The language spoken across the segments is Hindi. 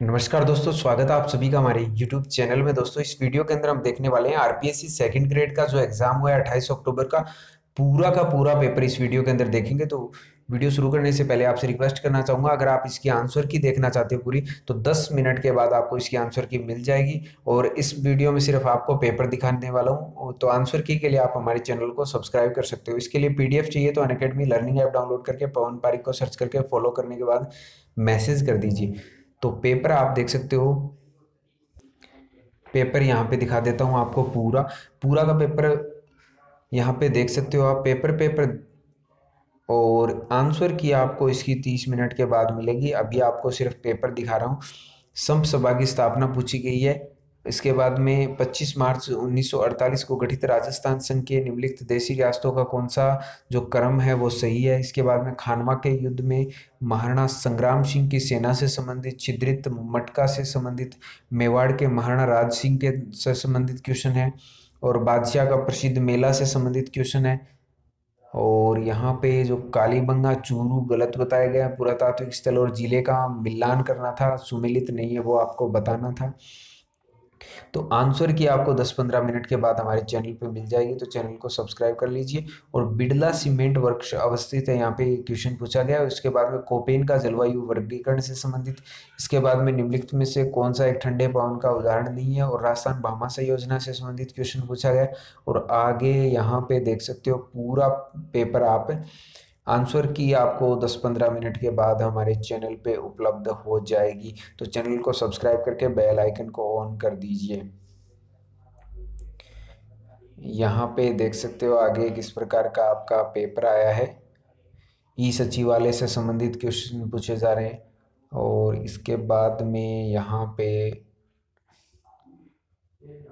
नमस्कार दोस्तों, स्वागत है आप सभी का हमारे YouTube चैनल में। दोस्तों, इस वीडियो के अंदर हम देखने वाले हैं आरपीएससी सेकंड ग्रेड का जो एग्ज़ाम हुआ है 28 अक्टूबर का, पूरा का पूरा पेपर इस वीडियो के अंदर देखेंगे। तो वीडियो शुरू करने से पहले आपसे रिक्वेस्ट करना चाहूँगा, अगर आप इसकी आंसर की देखना चाहते हो पूरी तो 10 मिनट के बाद आपको इसकी आंसर की मिल जाएगी। और इस वीडियो में सिर्फ़ आपको पेपर दिखाने वाला हूँ तो आंसर की के लिए आप हमारे चैनल को सब्सक्राइब कर सकते हो। इसके लिए पीडीएफ चाहिए तो अन लर्निंग ऐप डाउनलोड करके, पवन पारिक को सर्च करके फॉलो करने के बाद मैसेज कर दीजिए। तो पेपर आप देख सकते हो। पेपर यहाँ पे दिखा देता हूँ आपको पूरा। पूरा का पेपर यहाँ पे देख सकते हो आप। पेपर पेपर और आंसर की आपको इसकी तीस मिनट के बाद मिलेगी। अभी आपको सिर्फ़ पेपर दिखा रहा हूँ। संप सभा की स्थापना पूछी गई है। इसके बाद में 25 मार्च 1948 को गठित राजस्थान संघ के निम्नलिखित देशी रियासतों का कौन सा जो क्रम है वो सही है? इसके बाद में खानवा के युद्ध में महाराणा संग्राम सिंह की सेना से संबंधित, छिद्रित, मटका से संबंधित, मेवाड़ के महाराणा राज सिंह के से संबंधित क्वेश्चन है और बादशाह का प्रसिद्ध मेला से संबंधित क्वेश्चन है। और यहाँ पे जो कालीबंगा चूरू गलत बताया गया, पुरातात्विक स्थल और ज़िले का मिलान करना था, सुमिलित नहीं है वो आपको बताना था। तो आंसर की आपको 10-15 मिनट के बाद हमारे चैनल पे मिल जाएगी तो चैनल को सब्सक्राइब कर लीजिए। और बिड़ला सीमेंट वर्क अवस्थित है, यहाँ पे क्वेश्चन पूछा गया। उसके बाद में कोपेन का जलवायु वर्गीकरण से संबंधित। इसके बाद में निम्नलिखित में से कौन सा एक ठंडे पवन का उदाहरण नहीं है, और राजस्थान भामाशा योजना से संबंधित क्वेश्चन पूछा गया। और आगे यहाँ पे देख सकते हो, पूरा पेपर आप आंसर की आपको 10-15 मिनट के बाद हमारे चैनल पे उपलब्ध हो जाएगी। तो चैनल को सब्सक्राइब करके बेल आइकन को ऑन कर दीजिए। यहाँ पे देख सकते हो आगे किस प्रकार का आपका पेपर आया है। ई सचिवालय से संबंधित क्वेश्चन पूछे जा रहे हैं और इसके बाद में यहाँ पे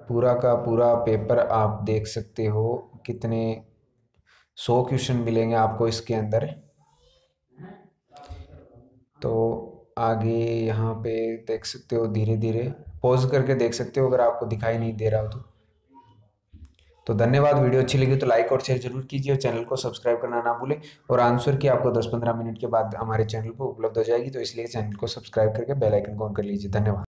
पूरा का पूरा पेपर आप देख सकते हो कितने सौ क्वेश्चन मिलेंगे आपको इसके अंदर। तो आगे यहाँ पे देख सकते हो धीरे धीरे पॉज करके देख सकते हो अगर आपको दिखाई नहीं दे रहा हो तो। तो धन्यवाद, वीडियो अच्छी लगी तो लाइक और शेयर ज़रूर कीजिए और चैनल को सब्सक्राइब करना ना भूलें और आंसर की आपको 10-15 मिनट के बाद हमारे चैनल पर उपलब्ध हो जाएगी तो इसलिए चैनल को सब्सक्राइब करके बेल आइकन को ऑन कर लीजिए। धन्यवाद।